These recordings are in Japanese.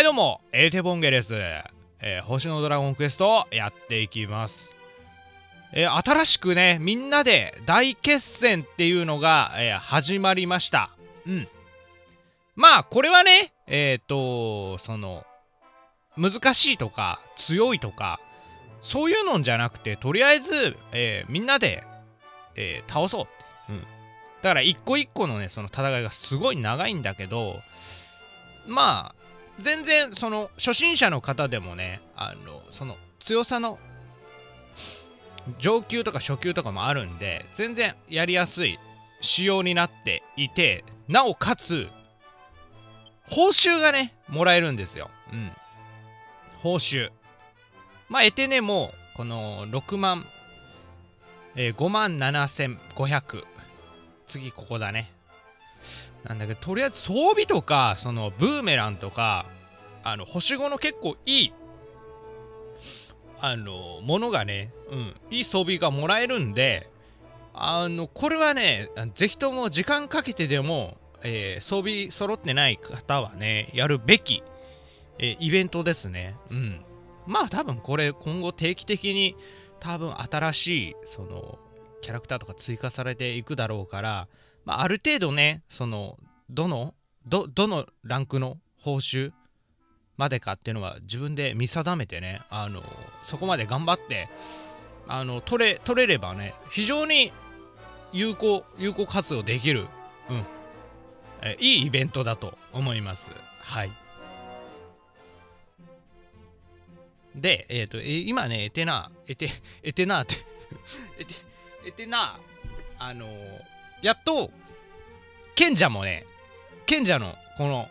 はいどうも、エーテボンゲです。えー、星のドラゴンクエストやっていきます。えー、新しくね、みんなで大決戦っていうのが、えー、始まりました。うん。まあ、これはね、えっ、と、その、難しいとか、強いとか、そういうのじゃなくて、とりあえず、えみんなで、え倒そう。うん。だから、一個一個のね、その戦いがすごい長いんだけど、まあ、全然、その、初心者の方でもね、あの、その、強さの上級とか初級とかもあるんで全然やりやすい仕様になっていてなおかつ報酬がねもらえるんですよ。うん。報酬。まあエテネもこの6万、えー、5万7500次ここだね。なんだけどとりあえず装備とかそのブーメランとかあの星5の結構いいあの、ものがね、うん、いい装備がもらえるんで、あの、これはね、ぜひとも時間かけてでも、えー、装備揃ってない方はね、やるべき、えー、イベントですね。うん。まあ多分これ今後定期的に多分新しい、その、キャラクターとか追加されていくだろうから、まあ、ある程度ね、その、どの、ど、どのランクの報酬までかっていうのは自分で見定めてねあのそこまで頑張ってあの取れ取れればね非常に有効有効活用できる、うん。えいいイベントだと思います。はい。でえっ、ー、とえ今ねエテナエテエテナって エテエテナあのやっと賢者もね賢者のこの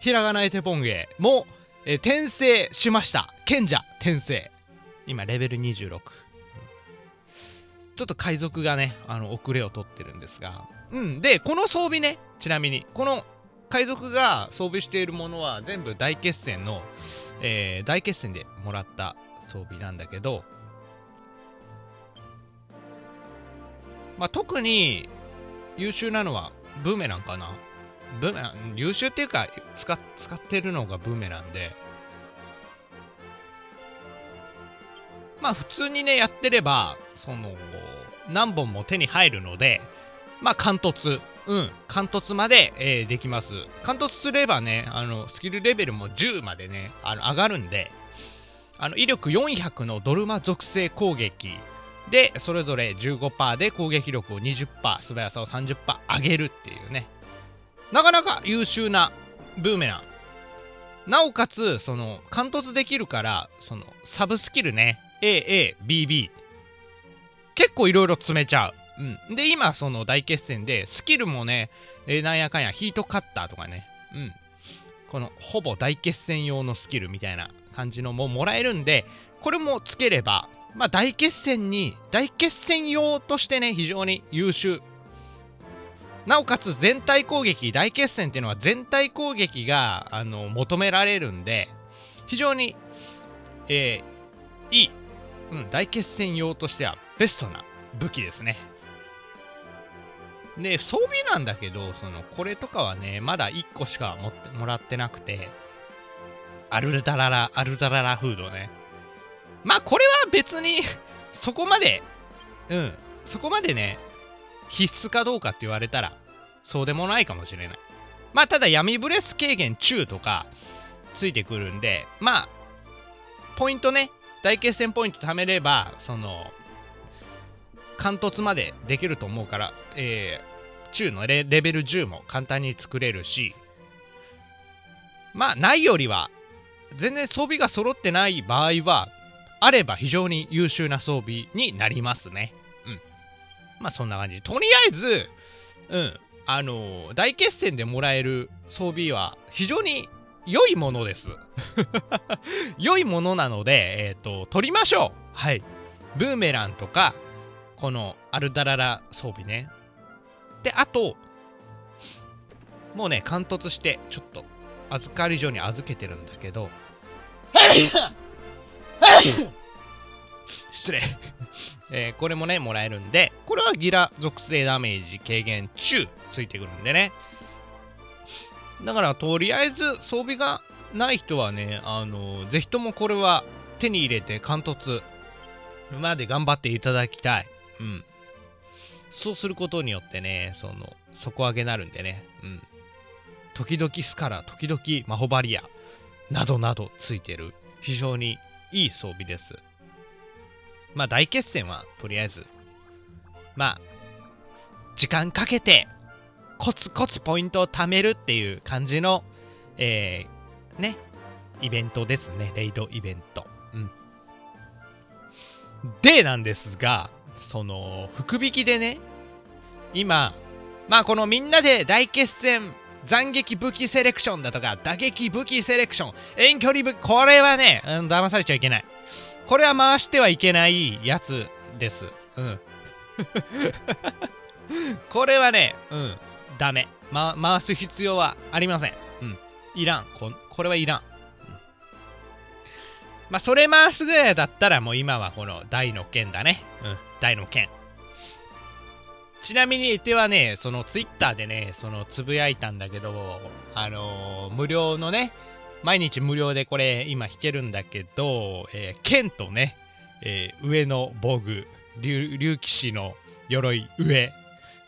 ひらがなエテポンゲも、えー、転生しました。賢者転生。今レベル26ちょっと海賊がねあの遅れを取ってるんですが。うん。でこの装備ねちなみにこの海賊が装備しているものは全部大決戦の、えー、大決戦でもらった装備なんだけど。まあ特に優秀なのはブーメランかな？ブーメラン優秀っていうか使使ってるのがブーメランで。まあ普通にねやってればその何本も手に入るのでまあ貫突。うん貫突まで、えー、できます。貫突すればねあのスキルレベルも10までねあの上がるんであの威力400のドルマ属性攻撃でそれぞれ15%で攻撃力を20%素早さを30%上げるっていうね。なかなか優秀なブーメラン。なおかつその貫突できるからそのサブスキルね。AABB 結構いろいろ詰めちゃう、うん、で今その大決戦でスキルもね、え、なんやかんやヒートカッターとかね。うん。このほぼ大決戦用のスキルみたいな感じのももらえるんでこれもつければまあ大決戦に大決戦用としてね非常に優秀。なおかつ全体攻撃大決戦っていうのは全体攻撃があの求められるんで非常に、えー、いい、うん、大決戦用としてはベストな武器ですね。で装備なんだけどそのこれとかはねまだ1個しか持ってもらってなくてアルダララアルダララフードね。まあこれは別にそこまでうんそこまでね必須かどうかって言われたらそうでもないかもしれない。まあただ闇ブレス軽減中とかついてくるんでまあポイントね大決戦ポイント貯めればその貫突までできると思うからえー、中のレベル10も簡単に作れるしまあないよりは全然装備が揃ってない場合はあれば非常に優秀な装備になりますね。うんまあそんな感じ。とりあえず、うん、あのー、大決戦でもらえる装備は非常に良いものです。良いものなので、えっ、ー、と、取りましょう。はい。ブーメランとか、このアルダララ装備ね。で、あと、もうね、貫突して、ちょっと、預かり所に預けてるんだけど、失礼。えー、これもね、もらえるんで、これはギラ属性ダメージ軽減中ついてくるんでね。だから、とりあえず装備がない人はねあのぜひともこれは手に入れて貫突まで頑張っていただきたい。うん。そうすることによってねその底上げなるんでね。うん。時々スカラ時々マホバリアなどなどついてる。非常にいい装備です。まあ大決戦はとりあえずまあ時間かけてコツコツポイントを貯めるっていう感じのえー、ねイベントですね。レイドイベント。うん。でなんですがその福引きでね今まあこのみんなで大決戦斬撃武器セレクションだとか打撃武器セレクション。遠距離武器これはね、うん、騙されちゃいけない。これは回してはいけないやつです。うん。これはねうん。ダメ、ま、回す必要はありません。うん。いらん。ここれはいらん、まあそれ回すぐらいだったらもう今はこの大の剣だね。うん。大の剣。ちなみに手はね、そのツイッターでね、そのつぶやいたんだけど、あのー、無料のね、毎日無料でこれ今弾けるんだけど、えー、剣とね、えー、上の防具、竜騎士の鎧上、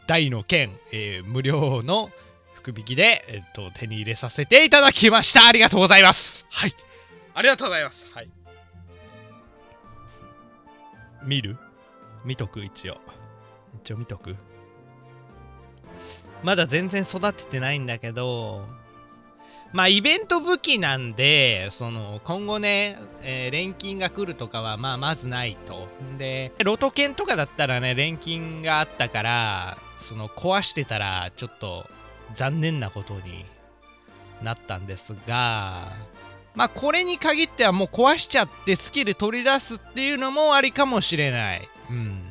大の剣、えー、無料の福引きで、えっと、手に入れさせていただきました。ありがとうございます。はい。ありがとうございます。はい。見る？見とく、一応。一応見とく？まだ全然育ててないんだけどまあイベント武器なんでその今後ね、えー、錬金が来るとかはまあまずないと。でロト犬とかだったらね錬金があったからその壊してたらちょっと残念なことになったんですがまあこれに限ってはもう壊しちゃってスキル取り出すっていうのもありかもしれない。うん。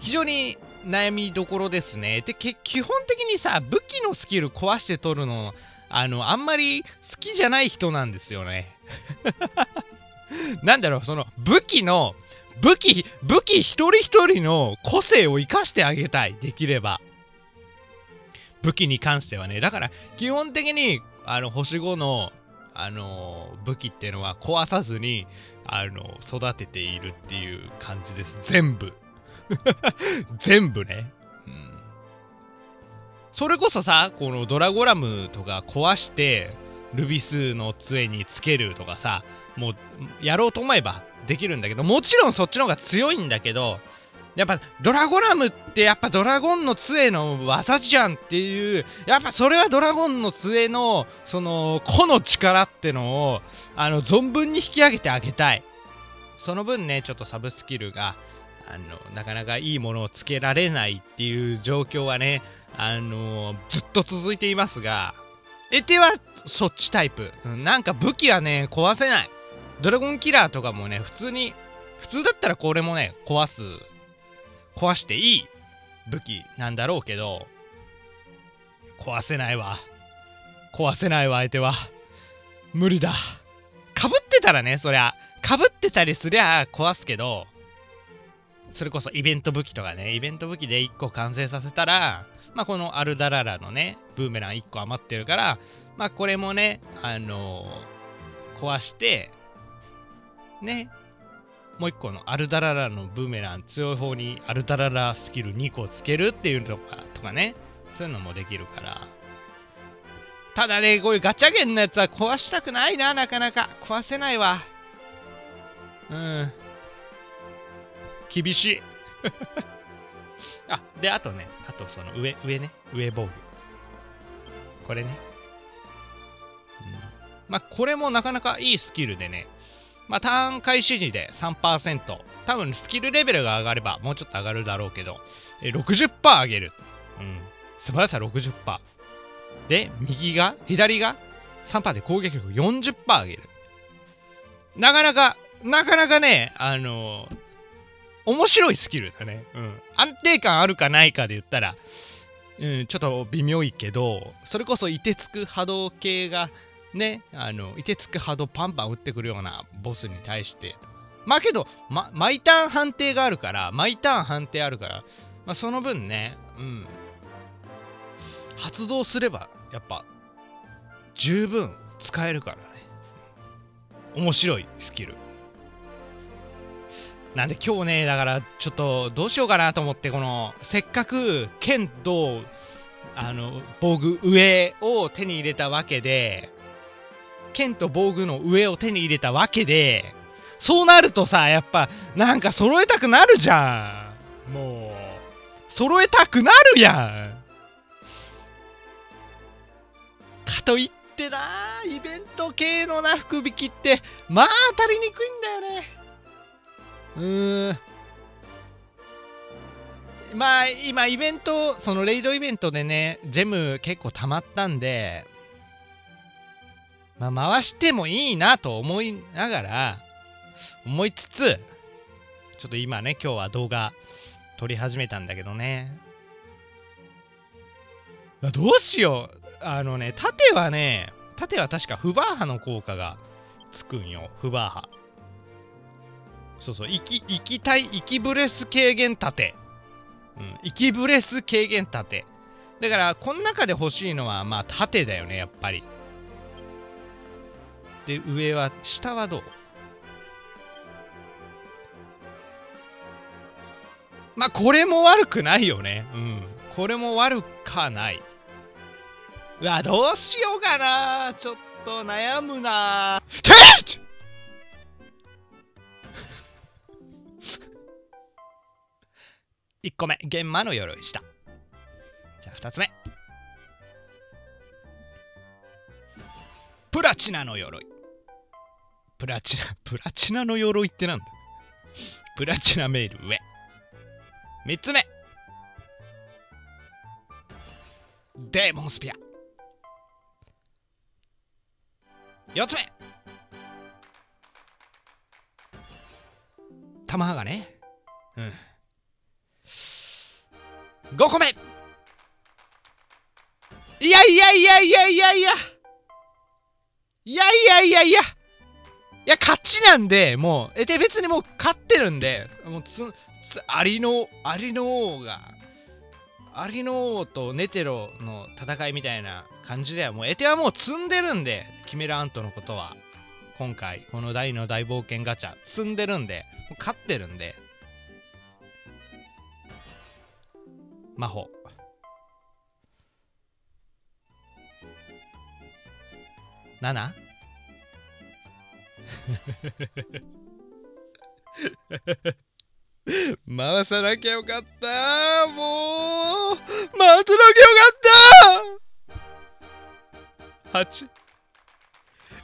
非常に悩みどころですね。で、基本的にさ、武器のスキル壊して取るの、あの、あんまり好きじゃない人なんですよね。なんだろう、その武器の、武器、武器一人一人の個性を生かしてあげたい。できれば。武器に関してはね。だから、基本的に、あの、星5の、あの武器っていうのは壊さずに、あの、育てているっていう感じです。全部。全部ね。うん。それこそさ、このドラゴラムとか壊して、ルビスの杖につけるとかさ、もうやろうと思えばできるんだけど、もちろんそっちの方が強いんだけど、やっぱドラゴラムってやっぱドラゴンの杖の技じゃんっていうやっぱそれはドラゴンの杖のその個の力ってのをあの存分に引き上げてあげたいその分ねちょっとサブスキルがあのなかなかいいものをつけられないっていう状況はねあのずっと続いていますがエテはそっちタイプ、なんか武器はね壊せない。ドラゴンキラーとかもね普通に普通だったらこれもね壊す壊していい武器なんだろうけど壊せないわ。壊せないわ相手は。無理だ。かぶってたらねそりゃ。かぶってたりすりゃ壊すけどそれこそイベント武器とかね、イベント武器で1個完成させたら、まあ、このアルダララのね、ブーメラン1個余ってるから、まあ、これもね、あのー、壊して、ね、もう1個のアルダララのブーメラン強い方にアルダララスキル2個つけるっていうのかとかね、そういうのもできるから。ただね、こういうガチャゲンのやつは壊したくないな、なかなか。壊せないわ。うん。厳しい。あであとねあとその上上ね。上防御。これね、うん、まあこれもなかなかいいスキルでね。まあターン開始時で3%多分スキルレベルが上がればもうちょっと上がるだろうけど。え60%上げる。うん。素晴らしさ60%で右が左が3%で攻撃力40%上げる。なかなかなかなかねあのー面白いスキルだね。うん。安定感あるかないかで言ったら、うん、ちょっと微妙いけど、それこそ凍てつく波動系が、ね、あの、凍てつく波動パンパン打ってくるようなボスに対して。まあけど、ま、毎ターン判定があるから、毎ターン判定あるから、まあその分ね、うん。発動すれば、やっぱ、十分使えるからね。面白いスキル。なんで今日ね、だからちょっとどうしようかなと思って、このせっかく剣とあの防具上を手に入れたわけで、剣と防具の上を手に入れたわけで、そうなるとさ、やっぱなんか揃えたくなるじゃん。もう、揃えたくなるやん。かといってな、イベント系のな、福引きって、まあ当たりにくいんだよね。うんまあ今イベントそのレイドイベントでねジェム結構たまったんでまあ回してもいいなと思いながら思いつつちょっと今ね今日は動画撮り始めたんだけどね。どうしよう。あのね盾はね盾は確かフバーハの効果がつくんよフバーハ。そうそう息息体息ブレス軽減盾うん息ブレス軽減盾だからこの中で欲しいのはまあ盾だよねやっぱり。で上は下はどう？まあこれも悪くないよね。うん。これも悪かない。うわどうしようかな。ちょっと悩むな。てっ！1個目現場の鎧したじゃあ2つ目。プラチナの鎧。プラチナプラチナの鎧ってなんだ？プラチナメール上。3つ目。デーモンスピア。4つ目。玉がね。うん。5個目。いやいやいやいやいやいや。いやいやいやいや。いや勝ちなんでもうえで別にもう勝ってるんでもうつつありのありの王がありの王とネテロの戦いみたいな感じではもうエテはもう積んでるんでキメラアントのことは。今回この大の大冒険ガチャ積んでるんで勝ってるんで。真帆。7 回さなきゃよかった。もう回さなきゃよかった。回さ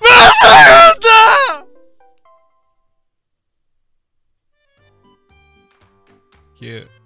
なかった。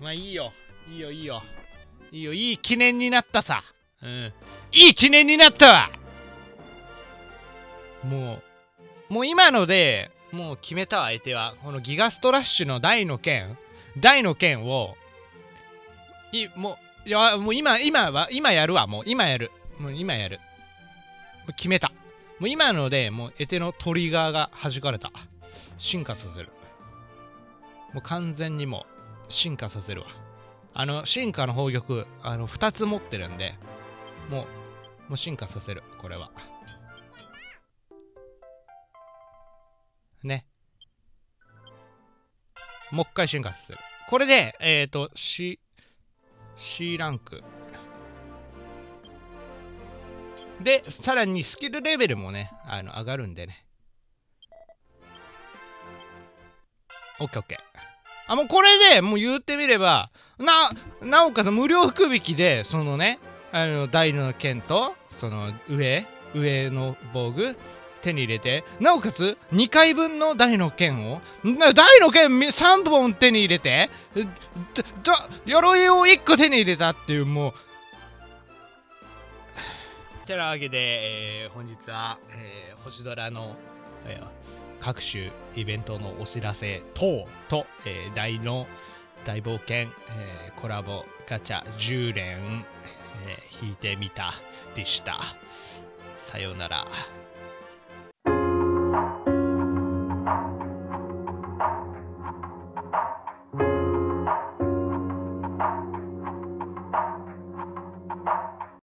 まあいいよ。いいよいいよ。いいよいい記念になったさ。うん。いい記念になったわ。もうもう今のでもう決めたわ相手は。このギガストラッシュの大の剣。大の剣をいもういやもう今今は今やるわもう。今やる。もう今やる。もう決めた。もう今のでもうエテのトリガーが弾かれた。進化させる。もう完全にもう進化させるわ。あの進化の宝玉あの2つ持ってるんでもうもう進化させるこれは。ね。もう一回進化させる。これでえっ、ー、と C C ランク。でさらにスキルレベルもねあの上がるんでね。オッケーオッケー。あもうこれでもう言ってみればななおかつ無料福引きでそのねあの大の剣とその上上の防具手に入れてなおかつ2回分の大の剣を大の剣3本手に入れて鎧を1個手に入れたっていうもう。てなわけで、えー本日は、えー星空の、えー各種イベントのお知らせ等と、えー大の大冒険、えーコラボガチャ10連、えー引いてみたでした。さようなら。